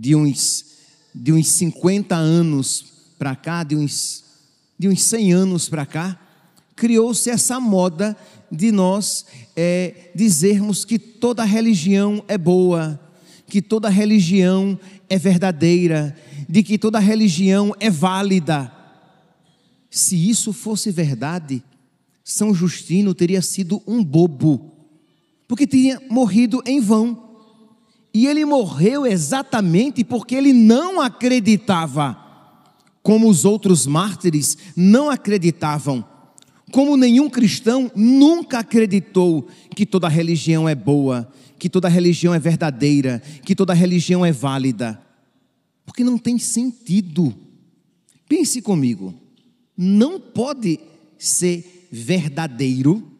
de uns, de uns 50 anos para cá, de uns, de uns 100 anos para cá, criou-se essa moda de nós é, dizermos que toda religião é boa, que toda religião é verdadeira, de que toda religião é válida. Se isso fosse verdade, São Justino teria sido um bobo, porque tinha morrido em vão. E ele morreu exatamente porque ele não acreditava, como os outros mártires não acreditavam como nenhum cristão nunca acreditou que toda religião é boa, que toda religião é verdadeira, que toda religião é válida. Porque não tem sentido. Pense comigo. Não pode ser verdadeiro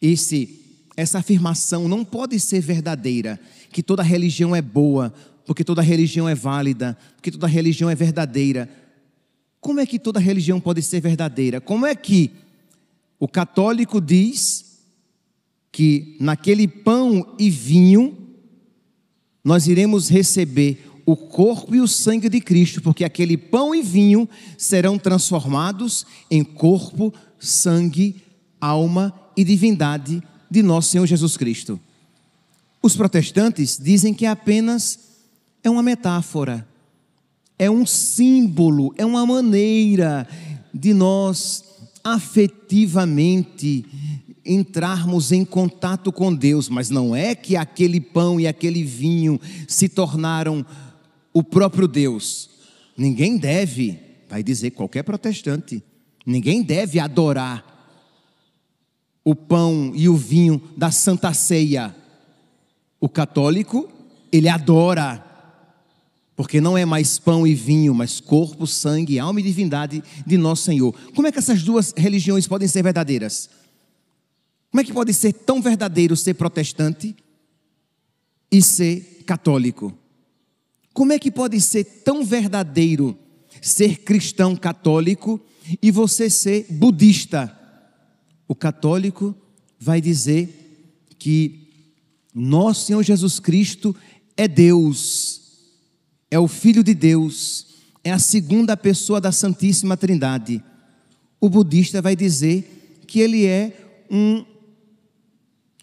esse essa afirmação não pode ser verdadeira, que toda religião é boa, porque toda religião é válida, porque toda religião é verdadeira. Como é que toda religião pode ser verdadeira? Como é que o católico diz que naquele pão e vinho nós iremos receber o corpo e o sangue de Cristo, porque aquele pão e vinho serão transformados em corpo, sangue, alma e divindade de nosso Senhor Jesus Cristo. Os protestantes dizem que apenas é uma metáfora é um símbolo, é uma maneira de nós afetivamente entrarmos em contato com Deus, mas não é que aquele pão e aquele vinho se tornaram o próprio Deus. Ninguém deve, vai dizer qualquer protestante, ninguém deve adorar o pão e o vinho da Santa Ceia. O católico, ele adora porque não é mais pão e vinho, mas corpo, sangue, alma e divindade de nosso Senhor. Como é que essas duas religiões podem ser verdadeiras? Como é que pode ser tão verdadeiro ser protestante e ser católico? Como é que pode ser tão verdadeiro ser cristão católico e você ser budista? O católico vai dizer que nosso Senhor Jesus Cristo é Deus é o Filho de Deus, é a segunda pessoa da Santíssima Trindade. O budista vai dizer que ele é um,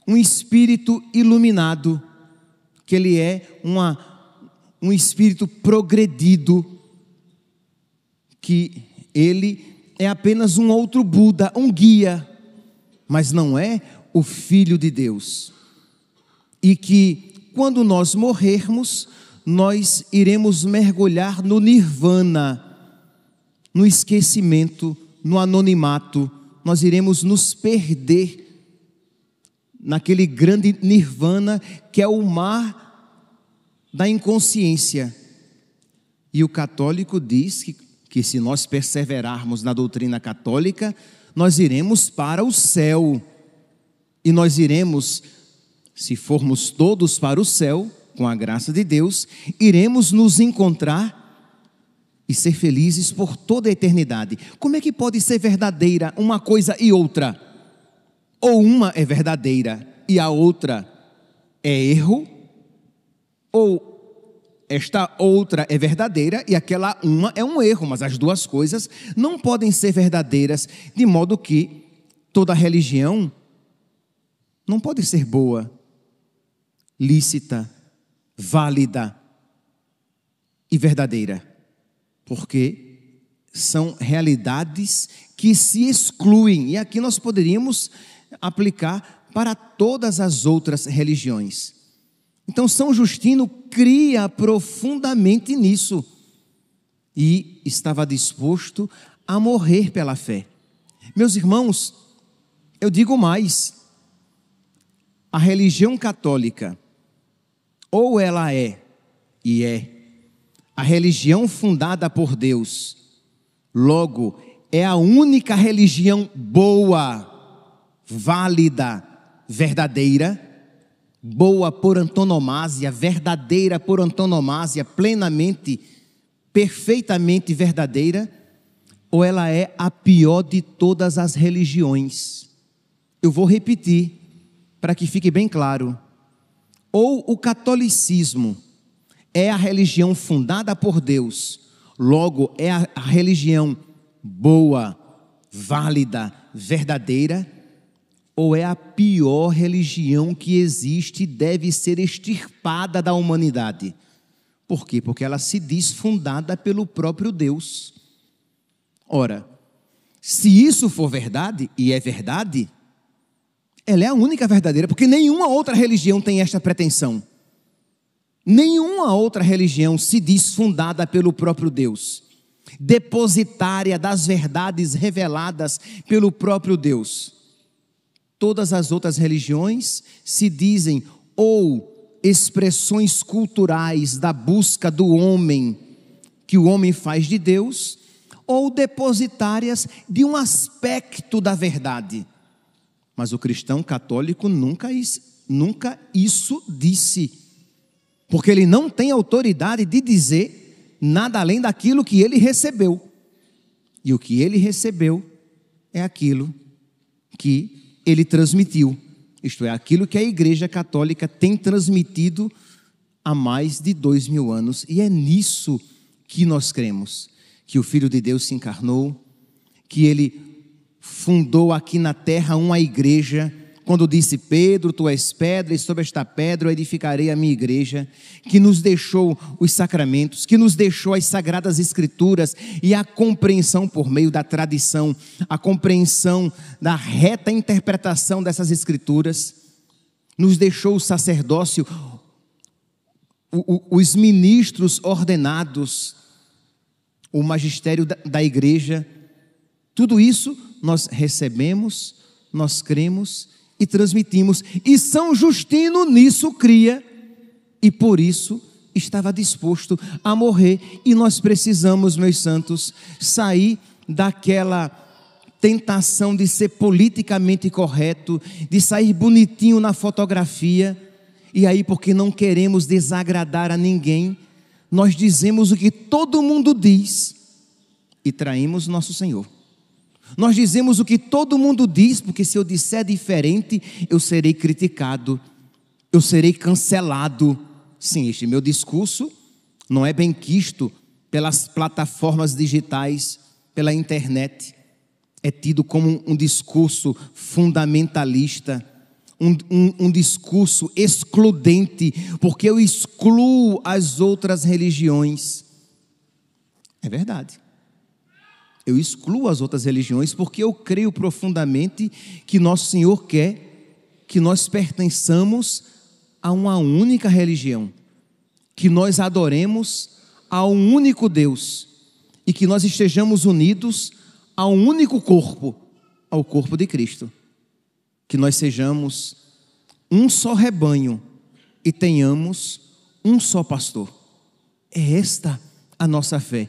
um espírito iluminado, que ele é uma, um espírito progredido, que ele é apenas um outro Buda, um guia, mas não é o Filho de Deus. E que quando nós morrermos, nós iremos mergulhar no nirvana, no esquecimento, no anonimato, nós iremos nos perder naquele grande nirvana que é o mar da inconsciência. E o católico diz que, que se nós perseverarmos na doutrina católica, nós iremos para o céu. E nós iremos, se formos todos para o céu, com a graça de Deus, iremos nos encontrar e ser felizes por toda a eternidade. Como é que pode ser verdadeira uma coisa e outra? Ou uma é verdadeira e a outra é erro? Ou esta outra é verdadeira e aquela uma é um erro, mas as duas coisas não podem ser verdadeiras, de modo que toda religião não pode ser boa, lícita, válida e verdadeira, porque são realidades que se excluem, e aqui nós poderíamos aplicar para todas as outras religiões. Então, São Justino cria profundamente nisso e estava disposto a morrer pela fé. Meus irmãos, eu digo mais: a religião católica ou ela é, e é, a religião fundada por Deus, logo, é a única religião boa, válida, verdadeira, boa por antonomasia, verdadeira por antonomasia, plenamente, perfeitamente verdadeira, ou ela é a pior de todas as religiões. Eu vou repetir para que fique bem claro ou o catolicismo é a religião fundada por Deus, logo é a, religião boa, válida, verdadeira, ou é a pior religião que existe e deve ser extirpada da humanidade? Por quê? Porque ela se diz fundada pelo próprio Deus. Ora, se isso for verdade, e é verdade, ela é a única verdadeira, porque nenhuma outra religião tem esta pretensão. Nenhuma outra religião se diz fundada pelo próprio Deus, depositária das verdades reveladas pelo próprio Deus. Todas as outras religiões se dizem ou expressões culturais da busca do homem que o homem faz de Deus, ou depositárias de um aspecto da verdade. Mas o cristão católico nunca, nunca isso disse, porque ele não tem autoridade de dizer nada além daquilo que ele recebeu. E o que ele recebeu é aquilo que ele transmitiu, isto é, aquilo que a Igreja Católica tem transmitido há mais de dois mil anos, e é nisso que nós cremos. Que o Filho de Deus se encarnou, que ele fundou aqui na terra uma igreja, quando disse: Pedro, tu és pedra, e sobre esta pedra eu edificarei a minha igreja, que nos deixou os sacramentos, que nos deixou as sagradas escrituras e a compreensão por meio da tradição, a compreensão da reta interpretação dessas escrituras, nos deixou o sacerdócio, os ministros ordenados, o magistério da, igreja, tudo isso nós recebemos, nós cremos e transmitimos. E São Justino nisso cria e por isso estava disposto a morrer. E nós precisamos, meus santos, sair daquela tentação de ser politicamente correto, de sair bonitinho na fotografia. E aí, porque não queremos desagradar a ninguém, nós dizemos o que todo mundo diz e traímos nosso Senhor. Nós dizemos o que todo mundo diz, porque se eu disser diferente, eu serei criticado, eu serei cancelado. Sim, este meu discurso não é bem quisto pelas plataformas digitais, pela internet. É tido como um discurso fundamentalista um, um, um discurso excludente, porque eu excluo as outras religiões. É verdade. Eu excluo as outras religiões porque eu creio profundamente que nosso Senhor quer que nós pertençamos a uma única religião, que nós adoremos a um único Deus e que nós estejamos unidos a um único corpo, ao corpo de Cristo que nós sejamos um só rebanho e tenhamos um só pastor. É esta a nossa fé.